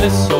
This old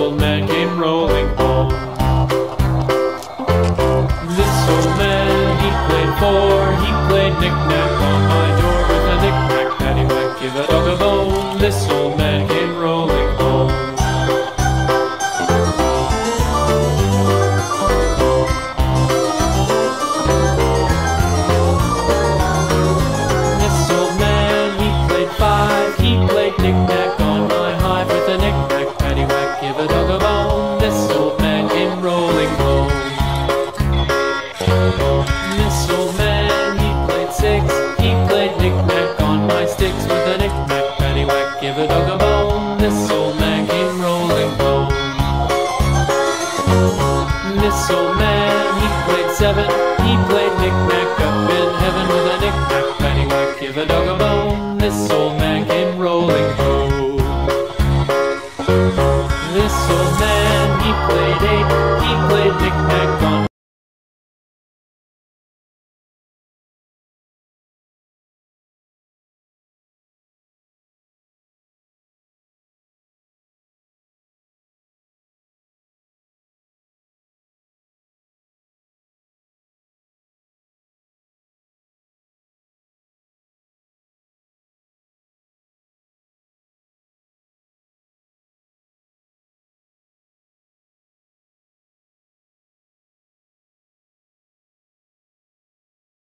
This